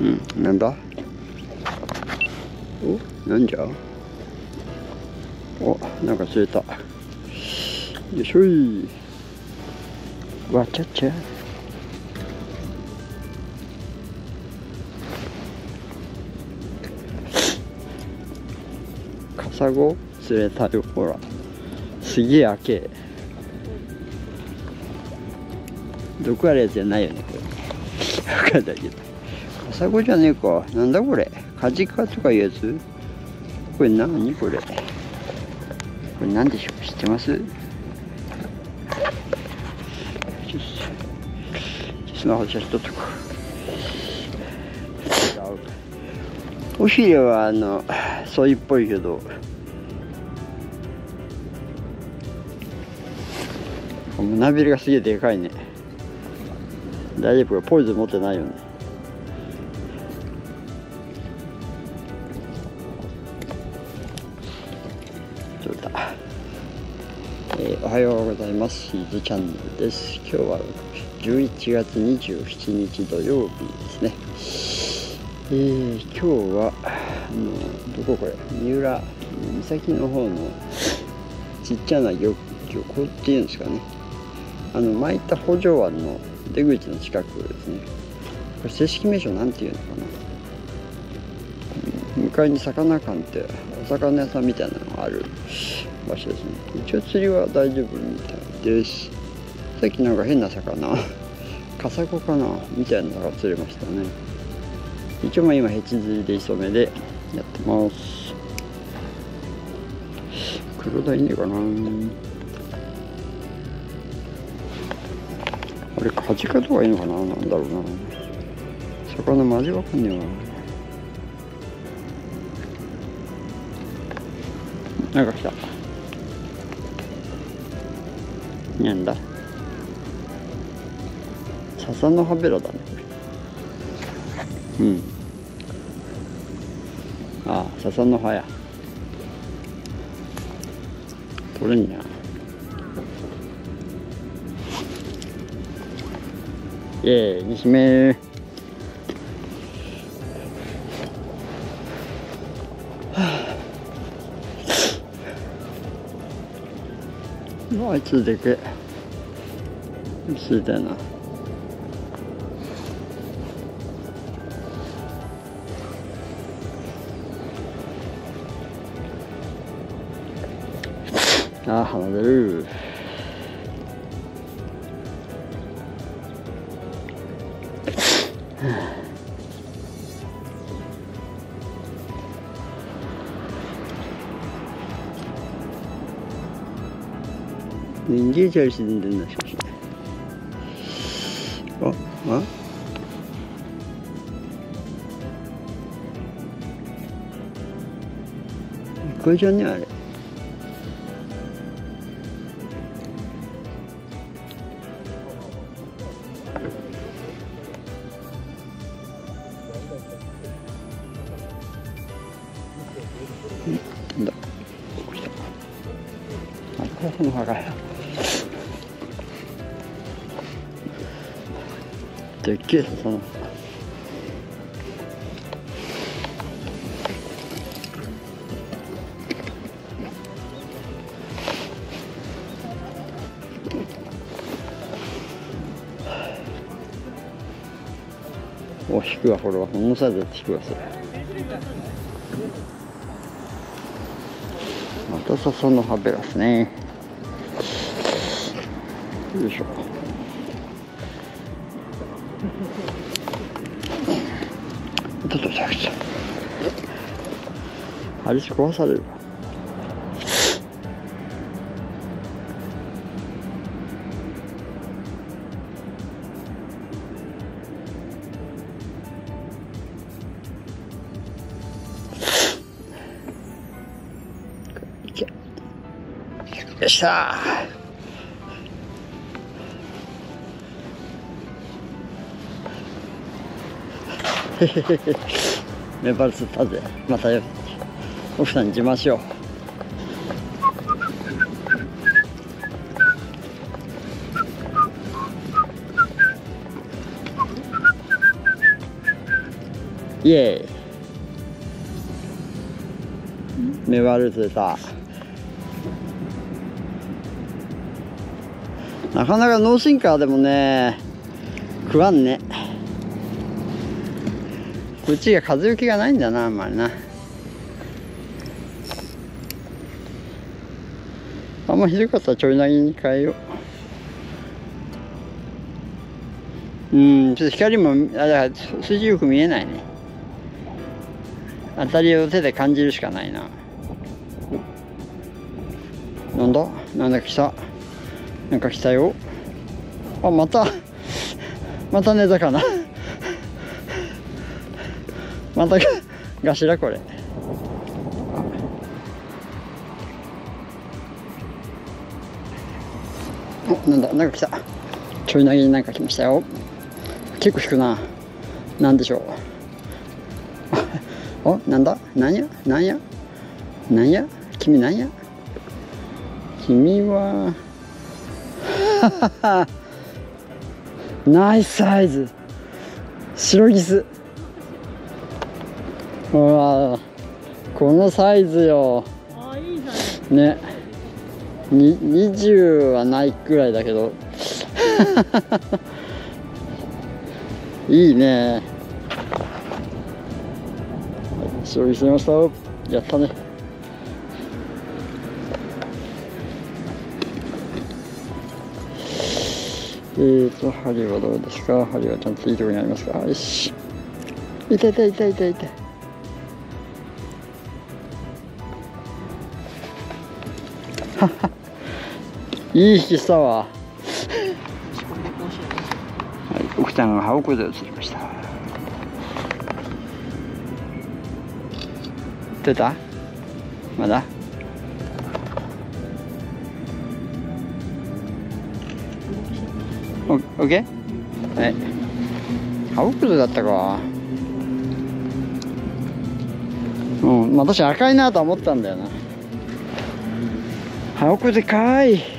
うん。なんだ？お？なんじゃ？おなんか釣れた。よいしょい。わちゃちゃ。カサゴ？釣れたよ。ほら。すげえ開け。毒あるやつじゃないよねこれ。分かんないけど。カサゴじゃねえか。なんだこれ。カジカとかいうやつ？これ何？これ。これ何でしょう？知ってます？スマホ写真撮っとこうおひれはあのソイっぽいけど。胸びれがすげえでかいね。大丈夫か？ポイズン持ってないよね。はようございます。ヒーズチャンネルです。今日は11月27日土曜日ですね。えー、今日はあのどここれ？三浦岬の方のちっちゃな漁漁港っていうんですかね。あの巻いた北条湾の出口の近くですね。これ正式名称なんていうのかな？向かいに魚館ってお魚屋さんみたいなのがある場所ですね。一応釣りは大丈夫みたいです。さっきなんか変な魚 カサゴかなみたいなのが釣れましたね。一応まあ今ヘチ釣りで磯目でやってます。黒鯛いねえかな。あれカジカとかいいのかななんだろうな。魚マジわかんねえわ。なんか来た。なんだ。笹の葉べらだね。うん。ああ笹の葉や。取れんや。イエーイ2あいつでけ。ついたな。あ離れる。人間じゃ沈んでんなしかしああこれじでっけえそのお引くわこれは。このサイズで引くわそれ。また笹の葉べらですね。よいしょ。ちょっと着地あれし壊されるわいけよっしゃ メバル釣ったぜまたよ奥さんに自慢しよう。イエーイ。メバル釣れたなかなかノーシンカーでもね食わんね。うちが風よけがないんだなあんまりな。あんまひどかったらちょい投げに変えよう。うんちょっと光もあだから筋よく見えないね。当たりを手で感じるしかないな。なんだ？なんだ来た。なんか来たよ。あまた。また寝たかな。またガシラこれ。おなんだなんか来た。ちょい投げになんか来ましたよ。結構引くな。なんでしょう。おなんだ？なんや？なんや？なんや？君なんや？君は。ナイスサイズ。白ギス。ほらこのサイズよ。ね。に20はないくらいだけど。いいね。勝利しましたやったね。えーと針はどうですか？針はちゃんといいところにありますか？よし。痛い痛い痛い痛い痛いいい引きしたわ。はい、奥さんが羽奥で映りました。出た？まだ？オオッケーはい。羽奥でだったか。うん、まあ私赤いなとは思ったんだよな。羽奥でかい。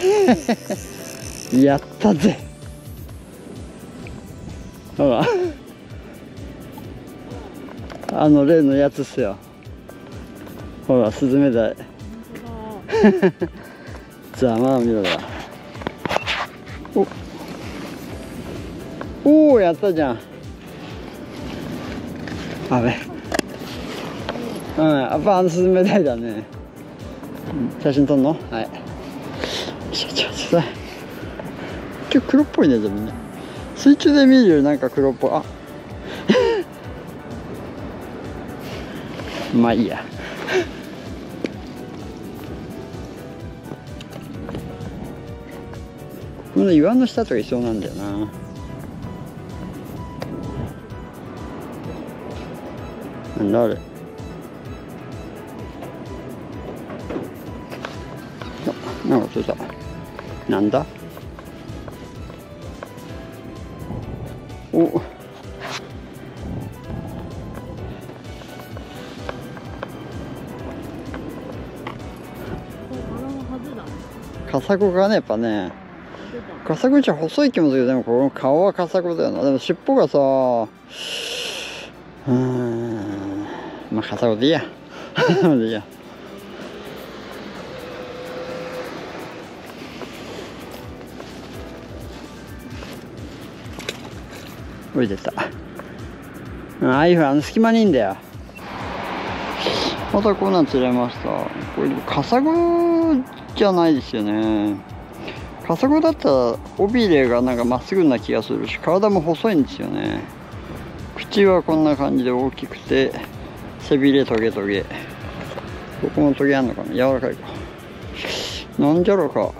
やったぜ。ほら。あの例のやつっすよ。ほらスズメダイ。ざまあみろだおおーやったじゃん。あべうんやっぱあのスズメダイだね。写真撮んの？はい。ちょちょちょ今日黒っぽいねでもね。水中で見るよりなんか黒っぽい。あ。まあいいや。この岩の下とかいそうなんだよな。なんだあれ。あなんか釣れた。なんだ？お。カサゴがねやっぱねカサゴじゃ細い気もするけどでもこの顔はカサゴだよな。でも尻尾がさうん。まあカサゴでいいや。でいいや。降りてった。ああいうふうあの隙間にいいんだよ。またこんなん釣れました。これカサゴじゃないですよね。カサゴだったら尾びれがなんかまっすぐな気がするし体も細いんですよね。口はこんな感じで大きくて背びれトゲトゲ。ここもトゲあんのかな？柔らかいか。なんじゃろうか。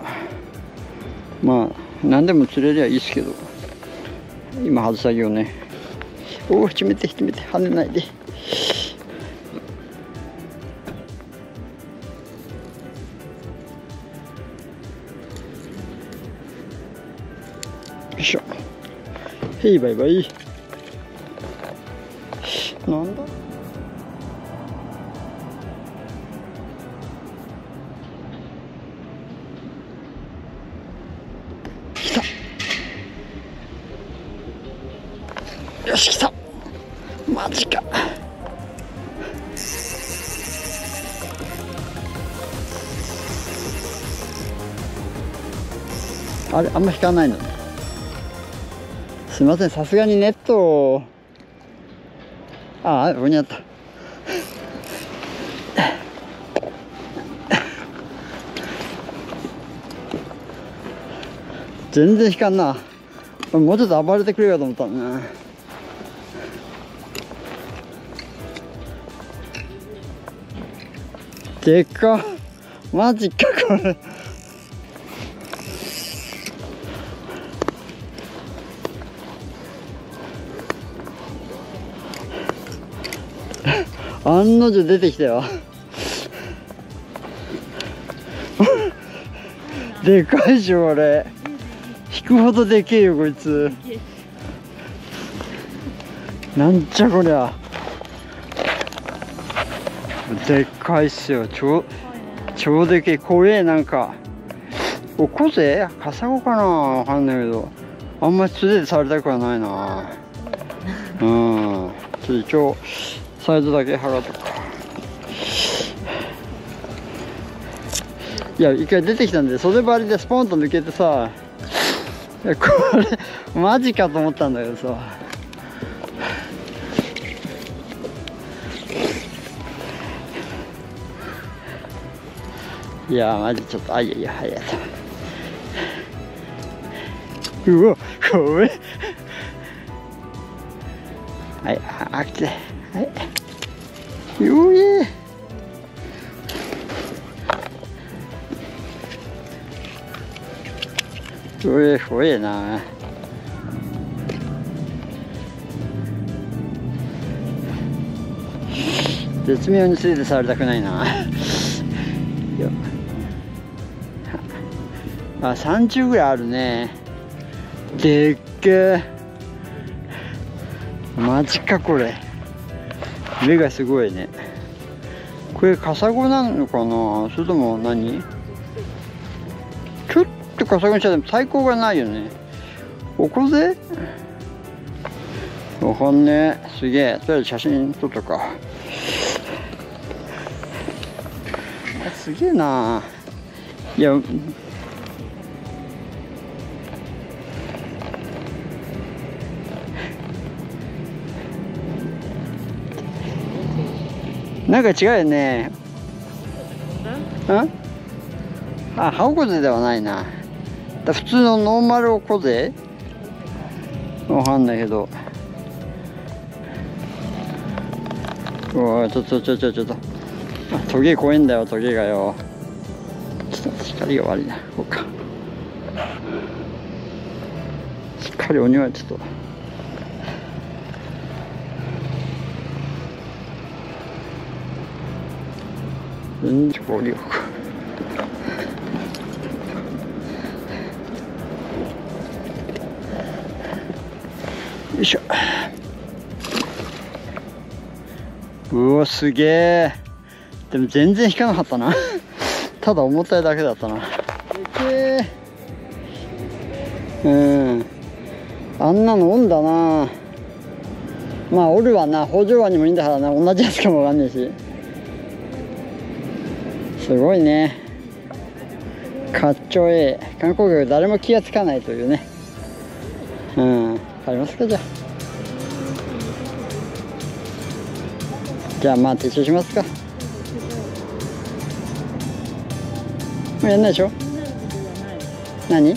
まあ何でも釣れりゃいいですけど。今外作業ね。おお決めて決めて跳ねないで。よいしょ。へいバイバイ。なんだ？し来た。マジか。あれあんま引かないの？すいませんさすがにネットを。ああここにあった。全然引かんな。もうちょっと暴れてくれよと思ったのねでっ。かマジかこれ。案の定出てきたよ。でかいでしょこれ。引くほどでけえよこいつ。なんじゃこりゃでっかいっすよ。超超でけえ怖えなんか。おこぜ。カサゴかな。わかんないけど。あんまり素手でされたくはないな。うん。ちょっと一応サイズだけ測っとくか。いや一回出てきたんで袖張りでスポンと抜けてさ。いやこれマジかと思ったんだけどさ。いやマジちょっとあいやいやはいうわ怖えはいあ来てはいよえうえ怖えな絶妙についてされたくないなよあ30ぐらいあるね。でっけえ。マジかこれ。目がすごいね。これカサゴなのかな？それとも何？ちょっとカサゴにした。ら最高がないよね。おこぜ。わかんねえ。すげえ。とりあえず写真撮っとくかすげえな。いやなんか違うよね。ん？あハオコゼではないな。だ普通のノーマルコゼわかんないけど。うわちょっとちょちょちょっと。トゲ怖いんだよトゲがよ。ちょっと光が悪いな。こうかしっか。り鬼はちょっとうんちょ降りよいしょ。うわすげえ。でも全然引かなかったな。ただ重たいだけだったな。でけうん。あんなのおんだな。まあおるわな。北条湾にもいいんだからな。同じやつかもわかんないし。すごいね。かっちょええ観光客誰も気がつかないというね。うん。帰りますかじゃあ。じゃあまあ撤収しますか。もうやんないでしょ？何？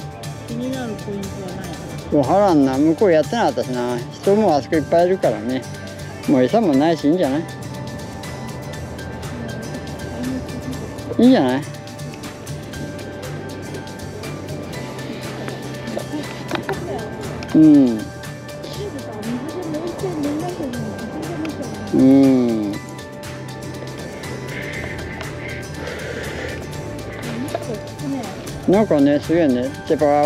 気になるポイントはない。わからんな。向こうやってなかったしな。人もあそこいっぱいいるからね。もう餌もないしいいんじゃない？いいんじゃない？うん。うん。なんかねすげえねやっぱ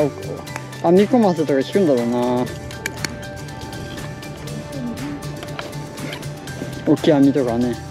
編み込ませとか効くんだろうな。大きい網とかね。